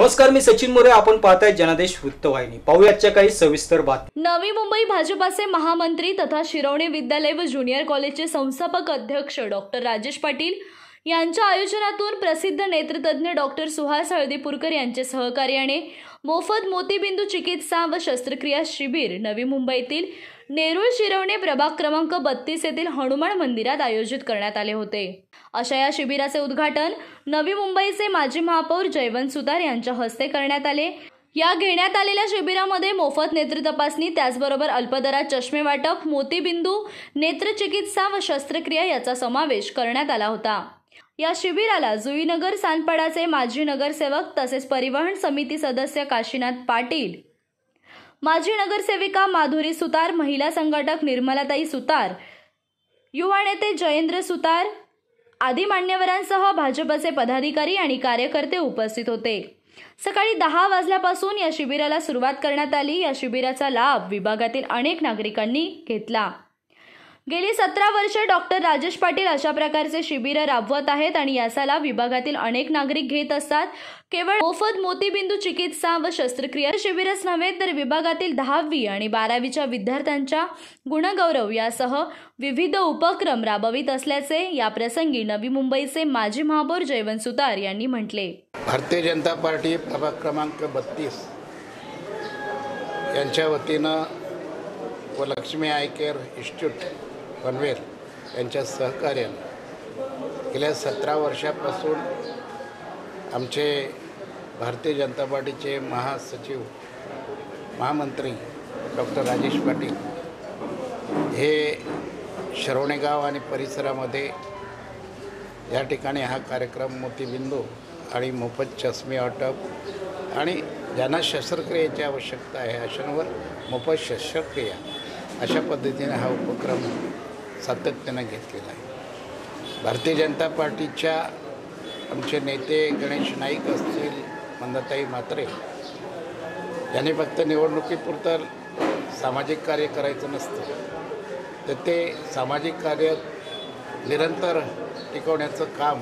नमस्कार मी सचिन मोरे. आपण पाहताय जनादेश वृत्तवाहिनी. पाहूयाच्या काही सविस्तर बातमी नवी मुंबई भाजपाचे महामंत्री तथा शिरोणे विद्यालय व ज्युनियर कॉलेजचे संस्थापक अध्यक्ष डॉक्टर राजेश पाटील यांच्या आयोजनातून प्रसिद्ध नेत्रतज्ञ डॉक्टर सुहास हळदीपूरकर यांचे सहकार्याने मोफत मोतीबिंदू चिकित्सा व शस्त्रक्रिया शिबिर नवी मुंबईतील नेरुळ शिरवणे प्रभाग क्रमांक बत्तीस येथील हनुमान मंदिरात आयोजित करण्यात आले होते. अशा या शिबिराचे उद्घाटन नवी मुंबईचे माजी महापौर जयवंत सुतार यांच्या हस्ते करण्यात आले. या घेण्यात आलेल्या शिबिरामध्ये मोफत नेत्र तपासणी त्याचबरोबर अल्पदरात चष्मे वाटप मोतीबिंदू नेत्रचिकित्सा व शस्त्रक्रिया याचा समावेश करण्यात आला होता. या शिबिराला जुईनगर सानपाडाचे माजी नगरसेवक तसेच परिवहन समिती सदस्य काशीनाथ पाटील माजी नगरसेविका माधुरी सुतार महिला संघटक निर्मलाताई सुतार युवा नेते जयेंद्र सुतार आदी मान्यवरांसह भाजपचे पदाधिकारी आणि कार्यकर्ते उपस्थित होते. सकाळी दहा वाजल्यापासून या शिबिराला सुरुवात करण्यात आली. या शिबिराचा लाभ विभागातील अनेक नागरिकांनी घेतला. गेली सतरा वर्षे डॉक्टर राजेश पाटील अशा प्रकारचे शिबिरं राबवत आहेत आणि यासाला विभागातील अनेक नागरिक घेत असतात. केवळ मोफत मोतीबिंदू चिकित्सा व शस्त्रक्रिया शिबिरच नव्हे तर विभागातील दहावी आणि बारावीच्या विद्यार्थ्यांच्या गुणगौरव यासह विविध उपक्रम राबवित असल्याचे याप्रसंगी नवी मुंबईचे माजी महापौर जयवंत सुतार यांनी म्हटले. भारतीय जनता पार्टी प्रभाग क्रमांक बत्तीस. यांच्या वतीनं व Lakshmi eye care institute Panvel यांच्या सहकार्यानं. गेल्या सतरा वर्षापासून आमचे भारतीय जनता पार्टीचे महासचिव महामंत्री डॉक्टर राजेश पाटील हे शरवणेगाव आणि परिसरामध्ये या ठिकाणी हा कार्यक्रम मोतीबिंदू आणि मोफत चष्मे वाटप आणि ज्यांना शस्त्रक्रियेची आवश्यकता आहे अशांवर मोफत शस्त्रक्रिया अशा पद्धतीने हा उपक्रम सातत्यानं घेतलेला आहे. भारतीय जनता पार्टीच्या आमचे नेते गणेश नाईक असतील मंदाताई म्हात्रे यांनी फक्त निवडणुकीपुरतं सामाजिक कार्य करायचं नसतं. तर ते सामाजिक कार्य निरंतर टिकवण्याचं काम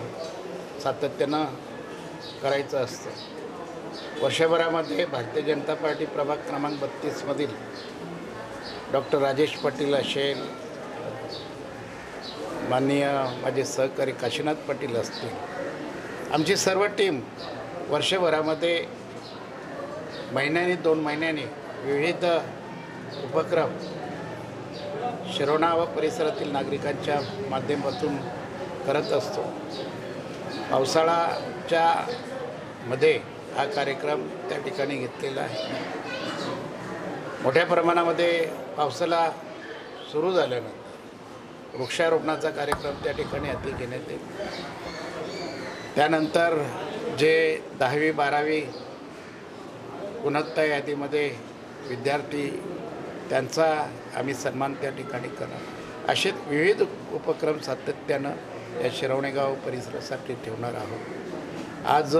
सातत्यानं करायचं असतं. वर्षभरामध्ये भारतीय जनता पार्टी प्रभाग क्रमांक बत्तीसमधील डॉक्टर राजेश पाटील असेल माननीय माझे सहकारी काशीनाथ पाटील असतील. आमची सर्व टीम वर्षभरामध्ये महिन्यानी दोन महिन्याने विविध उपक्रम शिरोणा व परिसरातील नागरिकांच्या माध्यमातून करत असतो. पावसाळ्याच्या मध्ये हा कार्यक्रम त्या ठिकाणी घेतलेला आहे. मोठ्या प्रमाणामध्ये पावसाला सुरू झाल्यानंतर वृक्षारोपणाचा कार्यक्रम त्या ठिकाणी हाती घेण्यात येईल. त्यानंतर जे दहावी बारावी गुणवत्ता यादीमध्ये विद्यार्थी त्यांचा आम्ही सन्मान त्या ठिकाणी करणार. असे विविध उपक्रम सातत्यानं या शिरवणेगाव परिसरासाठी ठेवणार आहोत. आज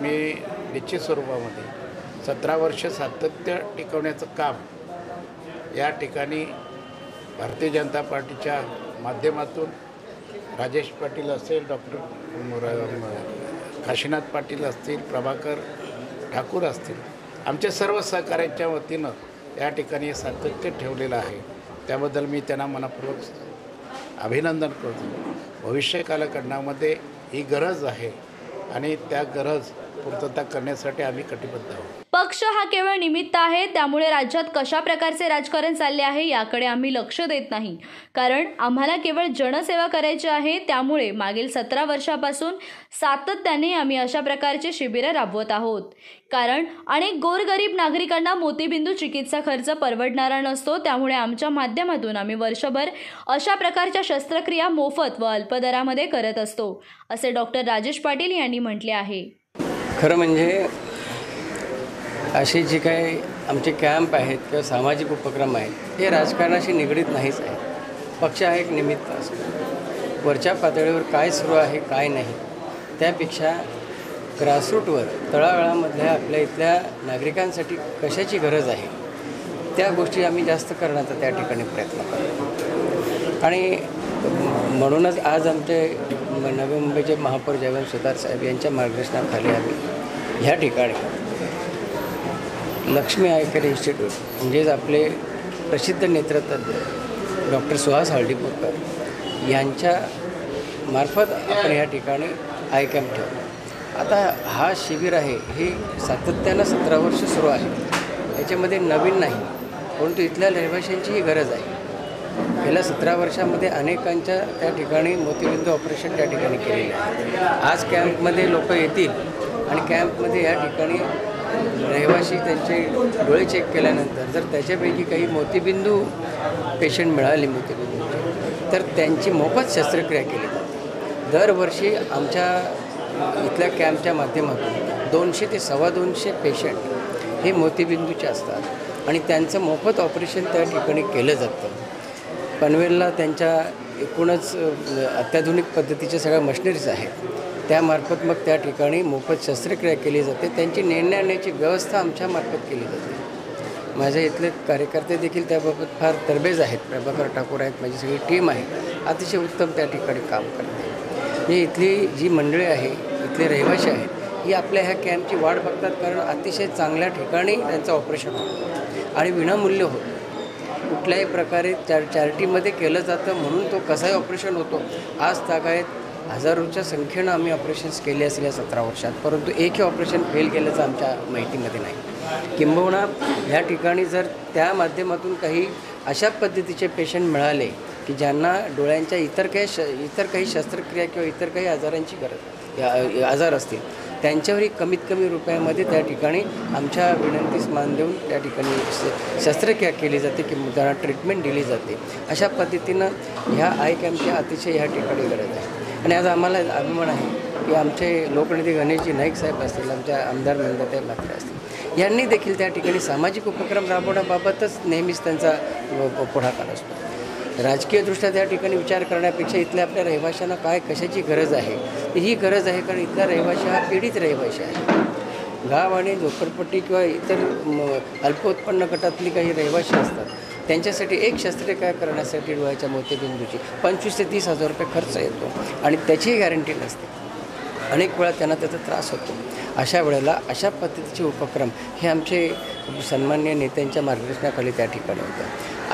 मी निश्चित स्वरूपामध्ये सतरा वर्ष सातत्य टिकवण्याचं काम या ठिकाणी भारतीय जनता पार्टीच्या माध्यमातून राजेश पाटील असेल डॉक्टर काशीनाथ पाटील असतील प्रभाकर ठाकूर असतील आमच्या सर्व सहकाऱ्यांच्या वतीनं या ठिकाणी सातत्य ठेवलेलं आहे. त्याबद्दल मी त्यांना मनापूर्वक अभिनंदन करतो. भविष्य कालखंडामध्ये ही गरज आहे आणि त्या गरज पूर्तता करण्यासाठी आम्ही कटिबद्ध आहोत. पक्ष हा केवळ निमित्त आहे त्यामुळे राज्यात कशा प्रकारचे राजकारण चालले आहे याकडे आम्ही लक्ष देत नाही. कारण आम्हाला केवळ जनसेवा करायची आहे त्यामुळे मागील सतरा वर्षापासून सातत्याने आम्ही अशा प्रकारचे शिबिरं राबवत आहोत. कारण अनेक गोरगरीब नागरिकांना मोतीबिंदू चिकित्सा खर्च परवडणारा नसतो त्यामुळे आमच्या माध्यमातून आम्ही वर्षभर अशा प्रकारच्या शस्त्रक्रिया मोफत व अल्पदरामध्ये करत असतो असे डॉक्टर राजेश पाटील यांनी म्हटले आहे. खरं म्हणजे असे जे काही आमचे कॅम्प आहेत किंवा सामाजिक उपक्रम आहेत हे राजकारणाशी निगडीत नाहीच आहे पक्ष हा एक निमित्त असतो. वरच्या पातळीवर काय सुरू आहे काय नाही त्यापेक्षा ग्रासरूटवर तळागाळामधल्या आपल्या इथल्या नागरिकांसाठी कशाची गरज आहे त्या गोष्टी आम्ही जास्त करण्याचा त्या ठिकाणी प्रयत्न करतो. आणि म्हणूनच आज आमचे नवी मुंबईचे महापौर जयवंत सुतार साहेब यांच्या मार्गदर्शनाखाली आम्ही ह्या ठिकाणी लक्ष्मी आयकर इन्स्टिट्यूट म्हणजेच आपले प्रसिद्ध नेत्रतज्ञ डॉक्टर सुहास हळदीपूरकर यांच्या मार्फत आपण ह्या ठिकाणी आय कॅम्प ठेवतो आता हा शिबिर आहे हे सातत्यानं सतरा वर्ष सुरू आहे. याच्यामध्ये नवीन नाही परंतु इथल्या रहिवाशांचीही गरज आहे. गेल्या सतरा वर्षामध्ये अनेकांच्या त्या ठिकाणी मोतीबिंदू ऑपरेशन त्या ठिकाणी केलेलं आहे आज कॅम्पमध्ये लोक येतील आणि कॅम्पमध्ये या ठिकाणी रहिवाशी त्यांचे डोळे चेक केल्यानंतर जर त्याच्यापैकी काही मोतीबिंदू पेशंट मिळाले मोतीबिंदू तर त्यांची मोफत शस्त्रक्रिया केली जाते. दरवर्षी आमच्या इथल्या कॅम्पच्या माध्यमातून दोनशे ते सव्वा दोनशे पेशंट हे मोतीबिंदूचे असतात आणि त्यांचं मोफत ऑपरेशन त्या ठिकाणी केलं जातं. पनवेलला त्यांच्या एकूणच अत्याधुनिक पद्धतीच्या सगळ्या मशिनरीज आहेत. त्यामार्फत मग त्या ठिकाणी मोफत शस्त्रक्रिया केली जाते. त्यांची नेण्या आणण्याची व्यवस्था आमच्यामार्फत केली जाते. माझ्या इथले कार्यकर्ते देखील त्याबाबत फार तरबेज आहेत. प्रभाकर ठाकूर आहेत माझी सगळी टीम आहे. अतिशय उत्तम त्या ठिकाणी काम करते ही इथली जी मंडळी आहे इथले रहिवाशी आहेत ही आपल्या ह्या कॅम्पची वाट बघतात कारण अतिशय चांगल्या ठिकाणी त्यांचं ऑपरेशन होतं. आणि विनामूल्य होतं. कुठल्याही प्रकारे चार चॅरिटीमध्ये केलं जातं म्हणून तो कसाही ऑपरेशन होतो. आज तागायत हजारोच्या संख्येनं आम्ही ऑपरेशन्स केले असेल या सतरा वर्षात परंतु एकही ऑपरेशन फेल केल्याचं आमच्या माहितीमध्ये नाही. किंबहुना ह्या ठिकाणी जर त्या माध्यमातून काही अशा पद्धतीचे पेशंट मिळाले की ज्यांना डोळ्यांच्या इतर काही श इतर काही शस्त्रक्रिया किंवा इतर काही आजारांची गरज या- आजार असतील त्यांच्यावरही कमीत कमी रुपयामध्ये त्या ठिकाणी आमच्या विनंतीस मान देऊन त्या ठिकाणी शस्त्रक्रिया केली जाते किंवा त्यांना ट्रीटमेंट दिली जाते. अशा पद्धतीनं ह्या आय कॅम्पची अतिशय ह्या ठिकाणी गरज आहे. आणि आज आम्हाला अभिमान आहे की आमचे लोकनेते गणेशजी नाईक साहेब असतील आमच्या आमदार नंदाताई म्हात्रे असतील यांनी देखील त्या ठिकाणी सामाजिक उपक्रम राबवण्याबाबतच नेहमीच त्यांचा पुढाकार असतो. राजकीयदृष्ट्या त्या ठिकाणी विचार करण्यापेक्षा इथल्या आपल्या रहिवाशांना काय कशाची गरज आहे? ही गरज आहे कारण इथला रहिवाशी हा पीडित रहिवाशी आहे. गाव आणि झोपडपट्टी किंवा इतर अल्प अल्पोत्पन्न गटातली काही रहिवाशी असतात त्यांच्यासाठी एक शस्त्रक्रिया करण्यासाठी डोळ्याच्या मोतीबिंदूची? पंचवीस ते तीस हजार रुपये खर्च येतो. आणि त्याचीही गॅरंटी नसते. अनेक वेळा त्यांना त्याचा त्रास होतो. अशा वेळेला अशा पद्धतीचे उपक्रम हे आमचे सन्मान्य नेत्यांच्या मार्गदर्शनाखाली त्या ठिकाणी होते.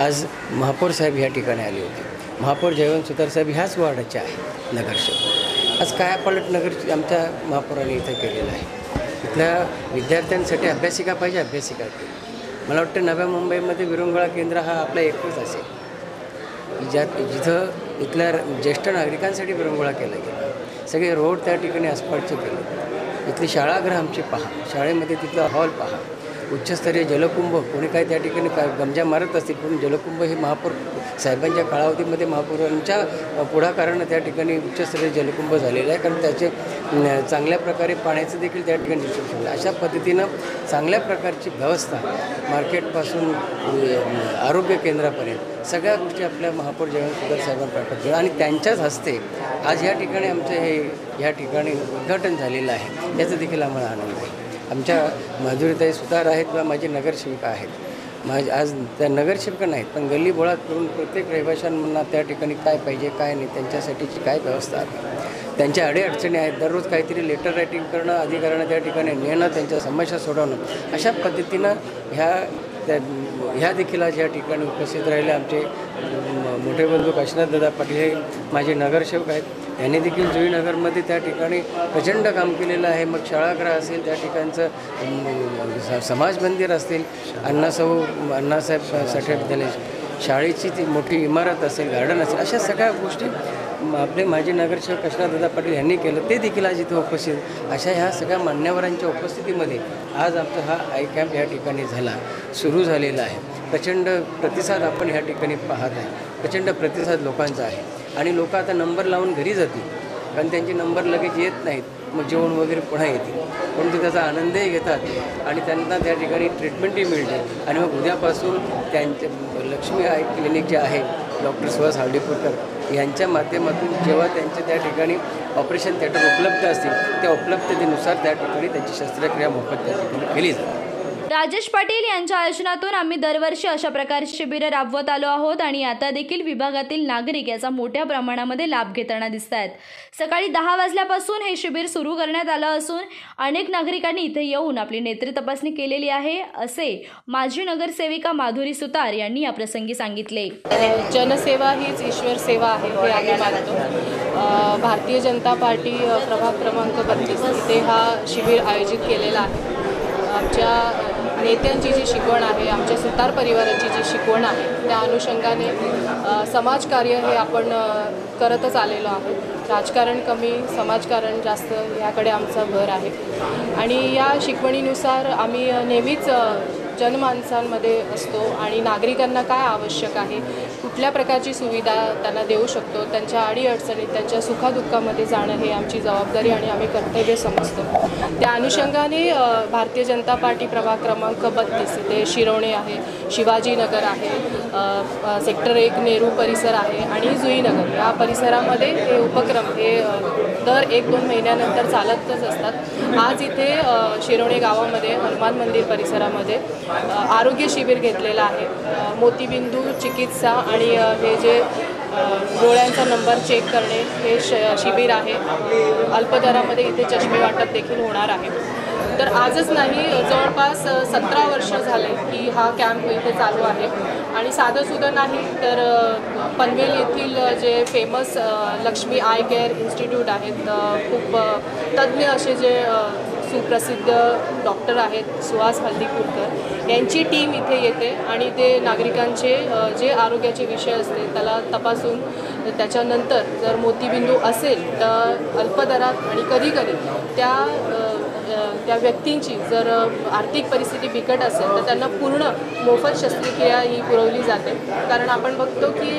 आज महापौर साहेब ह्या ठिकाणी आले होते. महापौर जयवंत सुतार साहेब ह्याच वॉर्डाचे आहे नगरसेवक. आज कायापालट नगर आमच्या महापौरांनी इथं केलेलं आहे. इथल्या विद्यार्थ्यांसाठी अभ्यासिका पाहिजे अभ्यासिका केली मला वाटतं नव्या मुंबईमध्ये विरंगुळा केंद्र हा आपला एकच असेल. ज्यात जिथं इथल्या ज्येष्ठ नागरिकांसाठी विरंगुळा केला गेला. सगळे रोड त्या ठिकाणी आसपासचे केले. इथली शाळागृह आमची पहा. शाळेमध्ये तिथला हॉल पहा. उच्चस्तरीय जलकुंभ कोणी काय त्या ठिकाणी का गमजा मारत असतील पण जलकुंभ हे महापौर साहेबांच्या काळावधीमध्ये महापौरांच्या पुढाकारानं त्या ठिकाणी उच्चस्तरीय जलकुंभ झालेलं आहे. कारण त्याचे चांगल्या प्रकारे पाण्याचं देखील त्या ठिकाणी डिस्ट्रिब्युशन अशा पद्धतीनं चांगल्या प्रकारची व्यवस्था मार्केटपासून आरोग्य केंद्रापर्यंत सगळ्या गोष्टी आपल्या महापौर जयवंत सुधार प्राप्त केल्या. आणि त्यांच्याच हस्ते आज या ठिकाणी आमचं हे या ठिकाणी उद्घाटन झालेलं आहे. याचा देखील आम्हाला आनंद आहे. आमच्या माधुरीताई सुतार आहेत किंवा माझी नगरसेविका आहेत. माझ आज त्या नगरसेविका नाहीत पण गल्ली बोळात करून प्रत्येक रहिवाशांना त्या ठिकाणी काय पाहिजे काय नाही त्यांच्यासाठीची काय व्यवस्था आहे? त्यांच्या अडीअडचणी आहेत दररोज काहीतरी लेटर रायटिंग करणं अधिकाऱ्यांना त्या ठिकाणी नेणं त्यांच्या समस्या सोडवणं. अशा पद्धतीनं ह्या त्या ह्या देखील आज या ठिकाणी उपस्थित राहिले आमचे मोठे बंधू काशीनाथ दादा पाटील हे माझे नगरसेवक आहेत. यांनी देखील जुईनगरमध्ये त्या ठिकाणी प्रचंड काम केलेलं आहे. मग शाळागृह असेल त्या ठिकाणचं स- समाज मंदिर असतील अण्णासाऊ अण्णासाहेब साठे विद्यालय शाळेची ती मोठी इमारत असेल गार्डन असेल अशा सगळ्या गोष्टी आपले माजी नगरसेवक कृष्णादादा पाटील यांनी केलं ते देखील आज इथे उपस्थित. अशा ह्या सगळ्या मान्यवरांच्या उपस्थितीमध्ये आज आमचा हा आय कॅम्प या ठिकाणी झाला सुरू झालेला आहे. प्रचंड प्रतिसाद आपण ह्या ठिकाणी पाहत आहे. प्रचंड प्रतिसाद लोकांचा आहे. आणि लोक आता नंबर लावून घरी जातील कारण त्यांचे नंबर लगेच येत नाहीत मग जेवण वगैरे पुन्हा येतील. परंतु त्याचा आनंदही घेतात आणि त्यांना त्या ठिकाणी ट्रीटमेंटही मिळते. आणि मग उद्यापासून त्यांचे लक्ष्मी आय क्लिनिक जे आहे डॉक्टर सुहास हावडीपूरकर यांच्या माध्यमातून जेव्हा त्यांच्या त्या ठिकाणी ऑपरेशन थिएटर उपलब्ध असतील त्या उपलब्धतेनुसार त्या ठिकाणी त्यांची शस्त्रक्रिया मोफत त्या ठिकाणी केली जाते राजेश पाटील यांच्या आयोजनातून आम्ही दरवर्षी अशा प्रकारची शिबिरं राबवत आलो आहोत आणि आता देखील विभागातील नागरिक याचा मोठ्या प्रमाणामध्ये लाभ घेताना दिसत आहेत. सकाळी दहा वाजल्यापासून हे शिबिर सुरू करण्यात आलं असून अनेक नागरिकांनी इथे येऊन आपली नेत्र तपासणी केलेली आहे असे माजी नगरसेविका माधुरी सुतार यांनी याप्रसंगी सांगितले. जनसेवा हीच ईश्वर सेवा आहे हे आम्ही मानतो. भारतीय जनता पार्टी प्रभाग क्रमांक बत्तीस इथे हा शिबिर आयोजित केलेला आहे. आमच्या नेत्यांची जी शिकवण आहे आमच्या सुतार परिवाराची जी शिकवण आहे त्या अनुषंगाने समाजकार्य हे आपण करतच आलेलो आहोत. राजकारण कमी समाजकारण जास्त याकडे आमचा भर आहे. आणि या शिकवणीनुसार आम्ही नेहमीच जनमानसांमध्ये असतो आणि नागरिकांना काय आवश्यक आहे कुठल्या प्रकारची सुविधा त्यांना देऊ शकतो त्यांच्या अडीअडचणीत त्यांच्या सुखादुःखामध्ये जाणं हे आमची जबाबदारी आणि आम्ही कर्तव्य समजतो. त्या अनुषंगाने भारतीय जनता पार्टी प्रभाग क्रमांक बत्तीस इथे शिरवणे आहे शिवाजीनगर आहे सेक्टर एक नेहरू परिसर आहे आणि जुईनगर. या परिसरामध्ये हे उपक्रम हे दर एक दोन महिन्यानंतर चालतच असतात. आज इथे शिरोणे शिरवणे गावामध्ये हनुमान मंदिर परिसरामध्ये आरोग्य शिबिर घेतलेलं आहे. मोतीबिंदू चिकित्सा आणि हे जे डोळ्यांचा नंबर चेक करणे हे श शिबिर आहे. अल्पदरामध्ये इथे चष्मे वाटप देखील होणार आहे. तर आजच नाही जवळपास सतरा वर्ष झाले की हा कॅम्प इथे चालू आहे. आणि साधंसुद्धा नाही तर पनवेल येथील जे famous Lakshmi eye care institute आहेत खूप तज्ज्ञ असे जे सुप्रसिद्ध डॉक्टर आहेत सुहास हल्दीपूरकर यांची टीम इथे येते आणि ते नागरिकांचे जे आरोग्याचे विषय असते त्याला तपासून त्याच्यानंतर जर मोतीबिंदू असेल तर अल्पदरात आणि कधीकधी त्या त्या व्यक्तींची जर आर्थिक परिस्थिती बिकट असेल तर त्यांना पूर्ण मोफत शस्त्रक्रिया ही पुरवली जाते. कारण आपण बघतो की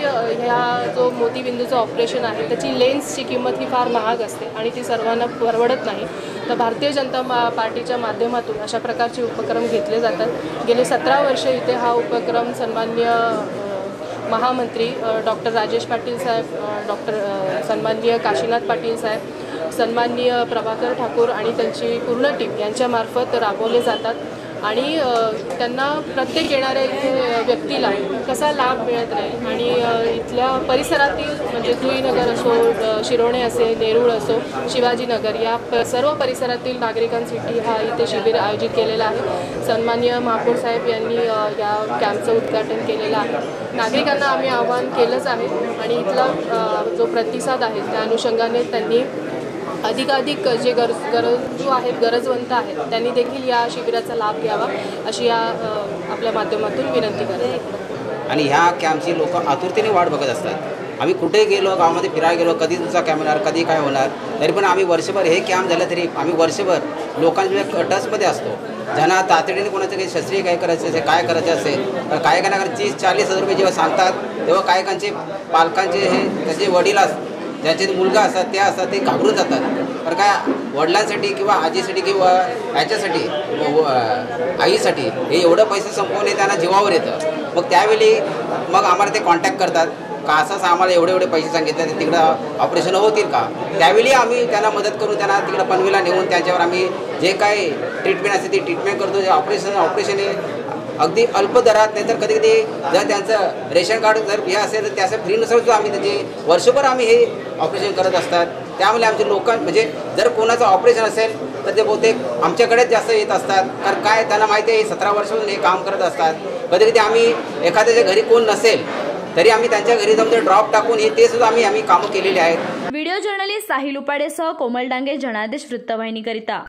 ह्या जो मोतीबिंदूचं ऑपरेशन आहे त्याची लेन्सची किंमत ही फार महाग असते आणि ती सर्वांना परवडत नाही. तर भारतीय जनता मा पार्टीच्या माध्यमातून अशा प्रकारचे उपक्रम घेतले जातात. गेले सतरा वर्ष इथे हा उपक्रम सन्मान्य महामंत्री डॉक्टर राजेश पाटील साहेब डॉक्टर सन्माननीय काशीनाथ पाटील साहेब सन्माननीय प्रभाकर ठाकूर आणि त्यांची पूर्ण टीम यांच्यामार्फत राबवले जातात. आणि त्यांना प्रत्येक येणाऱ्या इथे व्यक्तीला कसा लाभ मिळत राहील आणि इथल्या परिसरातील म्हणजे जुईनगर असो शिरोणे असेल नेरूळ असो शिवाजीनगर या प सर्व परिसरातील नागरिकांसाठी हा इथे शिबिर आयोजित केलेला आहे. सन्मान्य महापौर साहेब यांनी या कॅम्पचं उद्घाटन केलेलं आहे. नागरिकांना आम्ही आवाहन केलंच आहे आणि इथला जो प्रतिसाद आहे त्या अनुषंगाने त्यांनी अधिकाधिक जे गरज गरजू आहेत गरजवंत आहेत त्यांनी देखील या शिबिराचा लाभ घ्यावा अशी या आपल्या माध्यमातून विनंती करते. आणि ह्या कॅम्पची लोक आतुरतेने वाट बघत असतात. आम्ही कुठे गेलो गावामध्ये फिरायला गेलो कधी तुमचा कॅम्प होणार कधी काय होणार तरी पण आम्ही वर्षभर हे कॅम्प झालं तरी आम्ही वर्षभर लोकांच्या टचमध्ये असतो. ज्यांना तातडीने कोणाचं काही शस्त्रीय काय करायचं असेल काय करायचं असेल तर काय काहींना तीस चाळीस हजार रुपये जेव्हा सांगतात तेव्हा कायकांचे पालकांचे हे त्याचे वडील असतात ज्याचे मुलगा असतात ते असतात ते घाबरून जातात. तर काय वडिलांसाठी किंवा आजीसाठी किंवा ह्याच्यासाठी आईसाठी हे एवढं पैसे संपवणे त्यांना जीवावर येतं. मग त्यावेळी मग आम्हाला ते कॉन्टॅक्ट करतात. का असंच आम्हाला एवढे एवढे पैसे सांगितले तर तिकडं ऑपरेशन होतील का? त्यावेळी आम्ही त्यांना मदत करून त्यांना तिकडं पनवेला नेऊन त्यांच्यावर आम्ही जे काही ट्रीटमेंट असते ती ट्रीटमेंट करतो. जे ऑपरेशन ऑपरेशन हे अगदी अल्प दरात नाहीतर कधी कधी जर त्यांचं रेशन कार्ड जर हे असेल तर त्याचं फ्रीनुसार जो आम्ही त्याचे वर्षभर आम्ही हे ऑपरेशन करत असतात. त्यामुळे आमचे लोक म्हणजे जर कोणाचं ऑपरेशन असेल तर ते बहुतेक आमच्याकडेच जास्त येत असतात. कारण काय त्यांना माहिती आहे सतरा वर्षातून हे काम करत असतात. कधी कधी आम्ही एखाद्याच्या घरी कोण नसेल तरी आम्ही त्यांच्या घरी जाऊन ते ड्रॉप टाकून हे ते सुद्धा आम्ही आम्ही कामं केलेली आहेत. व्हिडिओ जर्नलिस्ट साहिल उपाडेसह कोमल डांगे जनादेश वृत्तवाहिनीकरिता.